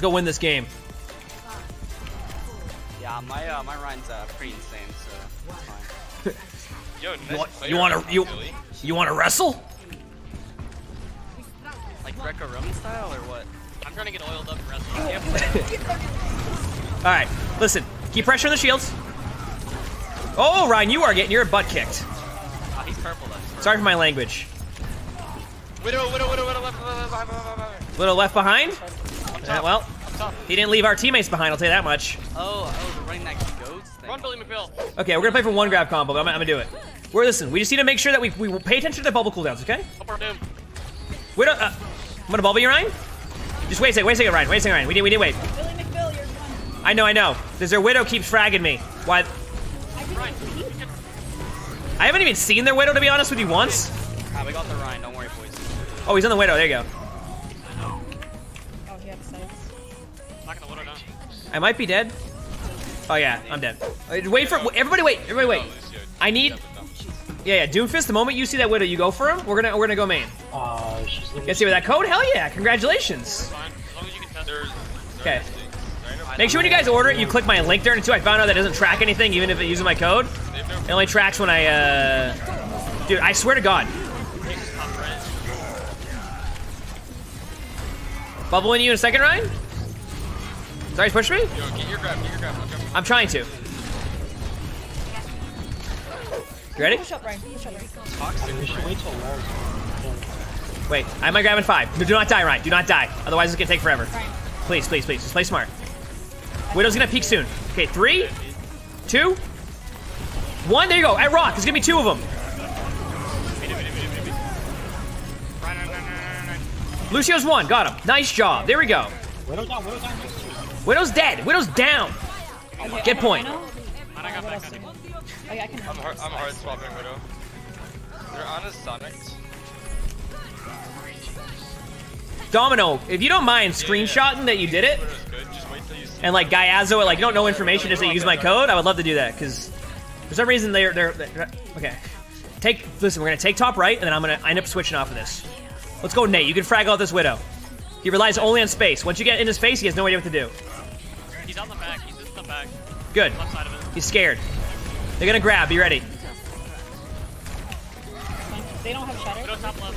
Let's go win this game. Yeah, my uh, my Rein's uh, pretty insane, so it's fine. Yo, nice You want, you want to you Billy. you want to wrestle? Like Greco-Roman style or what? I'm trying to get oiled up and wrestle. All right, listen. Keep pressure on the shields. Oh, Rein, you are getting your butt kicked. Oh, he's purple though. Sorry for my language. Widow, widow, widow, widow, left, left, left, left, left, left, left. Little left behind. Up Uh, well, Up top. he didn't leave our teammates behind. I'll tell you that much. Oh, oh, they're running that goats thing. Run, Billy McBill. Okay, we're gonna play for one grab combo. but I'm, I'm gonna do it. We're listen. We just need to make sure that we we will pay attention to the bubble cooldowns. Okay. Up. We don't. Uh, I'm gonna bubble you, Rein. Just wait a second. Wait a second, Rein. Wait a second, Rein. We need. We need to wait. Billy McBill, you're one. I know. I know. Because their widow keeps fragging me. Why? I Rein. I haven't even seen their widow to be honest with you once. Ah, we got the Rein. Don't worry, boys. Oh, he's on the widow. There you go. Oh, he had sights. not gonna load it down. I might be dead. Oh yeah, I'm dead. Uh, Wait for everybody. Wait. Everybody wait. I need. Yeah, yeah. Doomfist. The moment you see that widow, you go for him. We're gonna we're gonna go main. Uh, she's. Get see with that code? Hell yeah! Congratulations. Fine. As long as you can test There's, Okay. Make sure when you guys order it, you click my link there too. I found out that doesn't track anything, even if it uses my code. It only tracks when I, uh... Dude, I swear to God. Bubbling you in a second, Rein? Sorry, he's pushing me? Yo, get your grab, get your grab. Okay. I'm trying to. You ready? Push up, Rein. Push up, Rein. We should wait till Lars. Wait, I might grab in five. No, do not die, Rein. Do not die. Otherwise, it's gonna take forever. Please, please, please. Just play smart. Widow's gonna peek soon. Okay, three, two, one. There you go. At Rock. There's gonna be two of them. Lucio's one. Got him. Nice job. There we go. Widow down, Widow down next to you. Widow's dead. Widow's down. Get point. I know. Mine, I got What back else on do him. you- Oh, yeah, I I'm hard, I'm hard swapping Widow. They're on a Sonic. Domino, if you don't mind screenshotting that you did it, Widow's good. Just wait till you see. and like Guyazzo, like you don't know information, just that you use my code, I would love to do that because for some reason they're, they're they're okay. Take listen, we're gonna take top right, and then I'm gonna end up switching off of this. Let's go, Nate. You can frag out this widow. He relies only on space. Once you get in his face, he has no idea what to do. He's on the back. He's in the back. Good. Left side of it. He's scared. They're gonna grab. Be ready. They don't have shatter. Widow top left.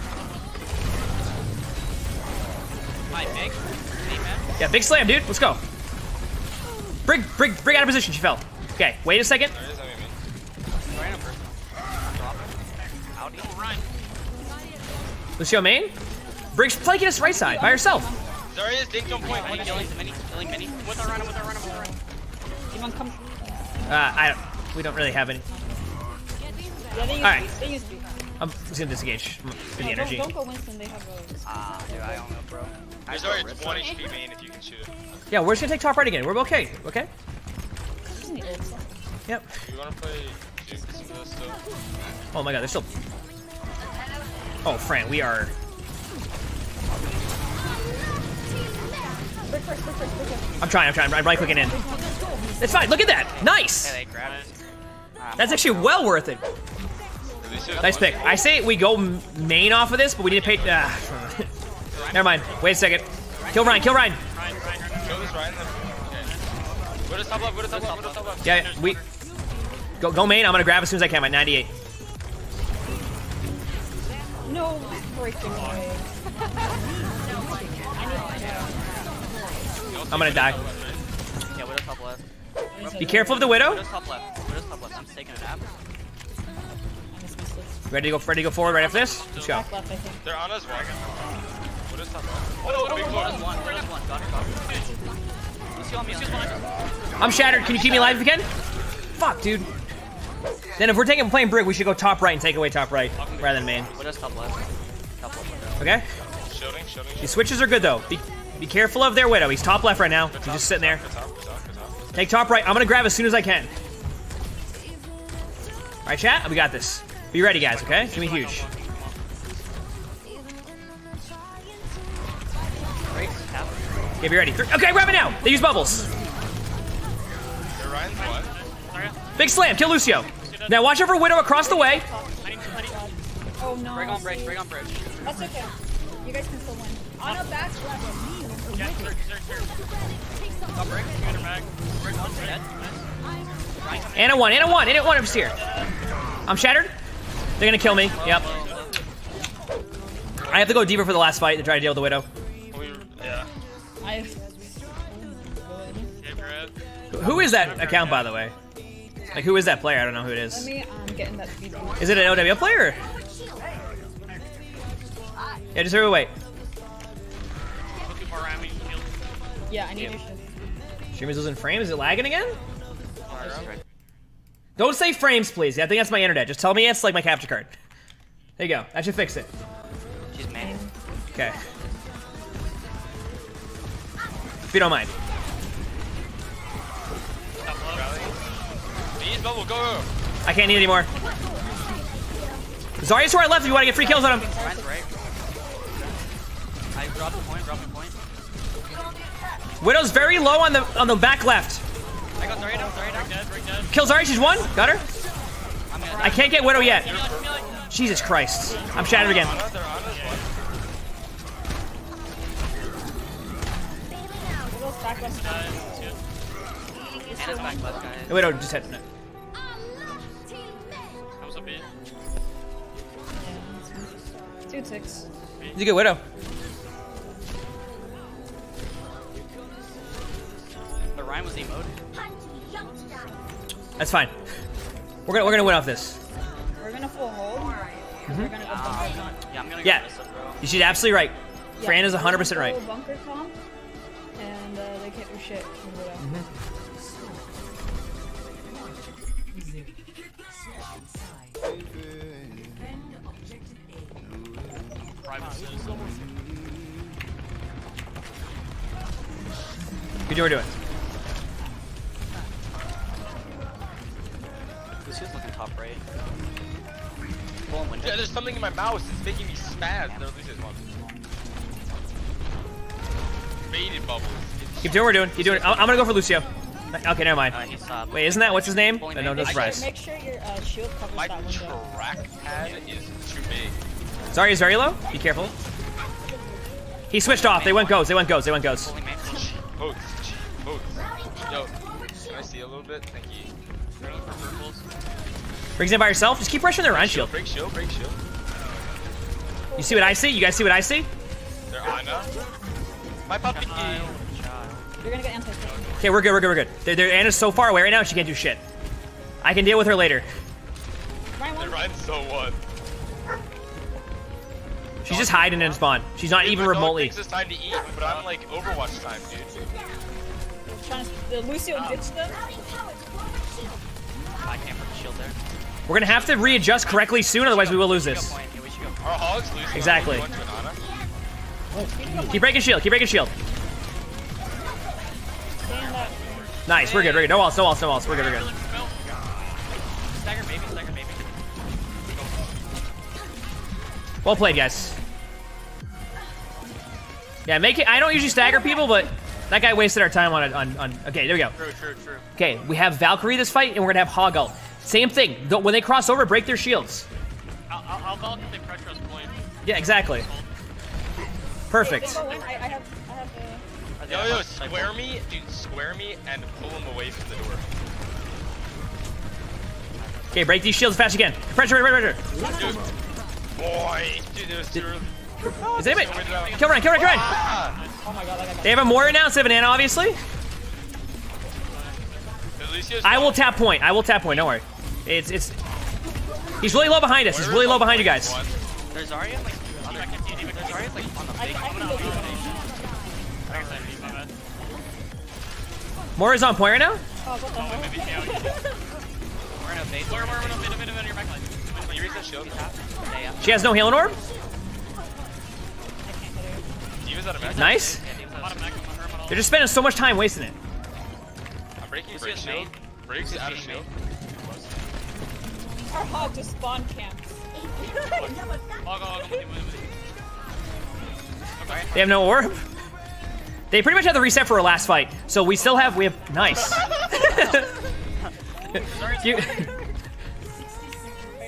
Hi, Meg. Hey. Yeah, big slam, dude. Let's go. Brig, brig, brig out of position. She fell. Okay, wait a second. There it is, I mean, Lucio main. Brig's flanking us right side by herself. There he is, dinked on point. Mini, killing, is mini, killing, mini. With our runner, with our runner, with our runner. Demon come. Uh, I don't. We don't really have any. Yeah, they use Alright. beast. They use beast. I'm just gonna disengage for the No, energy. Don't, don't go Winston. They have a. Ah, dude, I don't know, bro. There's go already one HP main if you can shoot it. Yeah, we're just gonna take top right again. We're okay. Okay. Isn't it old stuff? Yep. You wanna play Jukes into this still? Oh my god, they're still. Oh, Fran, we are. I'm trying. I'm trying. I'm right clicking in. It's fine. Look at that. Nice. Hey, they grabbed it. That's actually well worth it. At least you have Nice pick. I say we go main off of this, but we need to pay. Ah. Never mind. Wait a second. Kill Rein. Kill Rein. Yeah, we. Go go main. I'm gonna grab as soon as I can. My 98. No freaking way. I'm gonna die. Yeah, Widow's top left. Be careful of the widow. Widow's top left. Widow's top left. I'm just taking a nap. I just missed it. Ready to go? Ready to go forward right after this? Let's go. Back left, I think. They're on us one. Widow's top left. Oh, big Widow's one. Widow's one. Got it, got it. Lucio on me. Lucio on me. I'm shattered. Can you keep me alive if you can? Fuck, dude. Then if we're taking playing Brig, we should go top right and take away top right rather than main. Widow's top left. Top left. Okay? Shielding, shielding. These switches are good though. Be, be careful of their widow. He's top left right now. He's just sitting there. Good top, good top, good top. Take top right. I'm gonna grab as soon as I can. All right, chat. We got this. Be ready, guys. Okay? It's gonna be huge. Okay, be ready. Three. Okay, grab it now. They use bubbles. They're Rein's what? Sorry. Big slam. Kill Lucio. Now watch out for widow across the way. I need, I need. Oh no. Break on bridge. Break on bridge. That's okay. You guys can still win. On a back level. Jet, surge, surge, surge. Got Brig. Get back. Brig one dead. Rein And a one, and a one, and a one up here. I'm shattered. They're gonna kill me. Yep. low, low. I have to go deeper for the last fight to try to deal with the widow. Yeah. I. Give her it. Who is that account, by the way? Like, who is that player? I don't know who it is. Let is. me um get in that speed. Is it an OWL player? Yeah, just everybody wait. Looking for Rein, we can kill. Yeah, I need your shit. Streamers losing frames? Is it lagging again? Don't say frames, please. I think that's my internet. Just tell me it's like my capture card. There you go. That should fix it. She's main. Okay. If you don't mind. I can't need anymore. Zarya's to our left if you want to get free kills on him. Widow's very low on the on the back left. I got Zarya down, Zarya down. Dead, dead. Kill Zarya, she's one. Got her. I can't get Widow yet. Jesus Christ. I'm shattered again. Ana, they're Ana's Two six. He's a good Widow. But Rein was emoted. That's fine. We're gonna we're gonna win off this. We're gonna full hold. We're gonna go bunker comp. Yeah, I'm gonna Yeah. go this up, bro. She's absolutely right. Yeah, Fran is we're 100 percent right. Bunker comp, and uh, they can't do shit. from Widow. Private citizen. Good job, we're doing. Lucio's looking top right. Yeah, there's something in my mouse. It's making me spaz. No, Lucio's one. Baited bubbles. Keep doing what we're doing. Keep doing it. I'm, I'm gonna go for Lucio. Okay, never mind. Uh. Wait, isn't that what's his name? Fully No, no surprise. Make sure your uh, shield covers My that window. trackpad is too big. Zarya's very low. Be careful. He switched off. They went goes. They went goes. They went goes. Boats. Boats. Yo, can I see a little bit? Thank you. Green for purples. Brings in by yourself. Just keep pressuring their Rein shield. Break shield, break shield. You see what I see? You guys see what I see? They're Ana. My puppy. Child, child. You're gonna get anti Okay, we're good. We're good. We're good. They're, they're, Ana's so far away right now. She can't do shit. I can deal with her later. Rein They're riding so one. She's just hiding in spawn. She's not even My dog remotely. it's time to eat, but I'm like Overwatch time, dude. Trying to, the Lucio ditched them. I can't shield there. We're gonna have to readjust correctly soon, otherwise we will lose this. point. Yeah, we should go. Our hogs losing. Exactly. One to an Ana. Keep breaking shield. Keep breaking shield. Nice. We're good. We're good. No walls. No walls. No walls. We're good. We're good. Stagger maybe, stagger maybe. Well played, guys. Yeah, make it. I don't usually stagger people, but that guy wasted our time on it. On, on. Okay, there we go. True, true, true. Okay, we have Valkyrie this fight, and we're gonna have Hog ult. Same thing. Don't- When they cross over, break their shields. I'll, I'll, I'll ball if they pressure us point. Yeah, exactly. Perfect. Go in. I, I have. I have. Are they Yo, yo, square me, dude, square me and pull him away from the door. Okay, break these shields fast again. Pressure, pressure, pressure. Dude, boy, dude, it was too early. Is anybody? Kill Rein, kill Rein, kill Rein. Oh my god, They have a Moira now instead of an Ana, obviously. I will tap point. I will tap point. Don't worry. It's it's. He's really low behind us. He's really low behind you guys. There's Zarya like on the, there's Zarya like on the I, big. I can go deep. I can say my bad. Moira's on point right now. Oh, what the hell? She has no healing orb. Her, They're just spending so much time wasting it. I'm breaking break shield. Breaks out of shield. Our hog just spawn camps. They have no orb. They pretty much have the reset for our last fight, so we still have we have nice. You-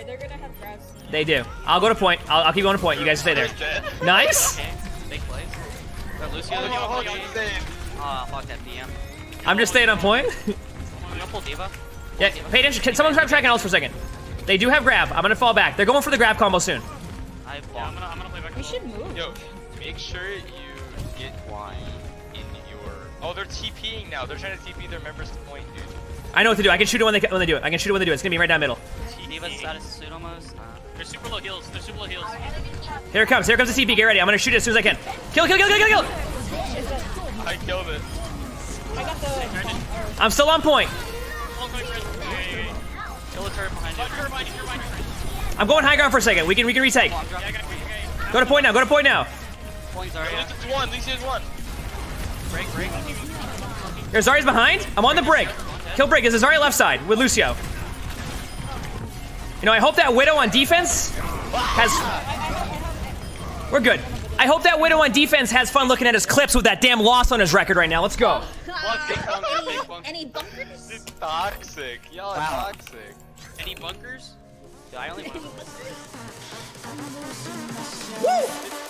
they're gonna have grabs. they do. I'll go to point. I'll, I'll keep going to point. You guys stay there. Dead. Nice. Lucio. Oh, Oh, oh, fuck that DM. I'm just staying on point. You gonna pull D.Va? yeah, pay attention. Can someone grab tracking else for a second? They do have grab. I'm gonna fall back. They're going for the grab combo soon. I Yeah, I'm gonna, I'm gonna play back. We should move. Yo, make sure you get wine in your. Oh, they're TPing now. They're trying to TP their members to point, dude. I know what to do. I can shoot it when they when they do it. I can shoot it when they do it. It's gonna be right down middle. D.Va's status suit almost. Nah. They're super low heals. They're super low heals. Here it comes. Here comes the TP. Get ready. I'm gonna shoot it as soon as I can. Kill, kill, kill, kill, kill, kill. I killed it. I got the. I'm still on point. I'm going high ground for a second. We can we can retake. Come on, drop. Yeah, I got. Go to point now. Go to point now. Points are At least one. At least one. break, break. Here, Zarya's behind. I'm on the Brig. Kill Brig. Is Zarya left side with Lucio. You know, I hope that Widow on defense has. We're good. I hope that Widow on defense has fun looking at his clips with that damn loss on his record right now. Let's go. What? Big bunker, big bunker. Any bunkers? This is toxic. Y'all are Wow. toxic. Any bunkers? Yeah, I only want. Watch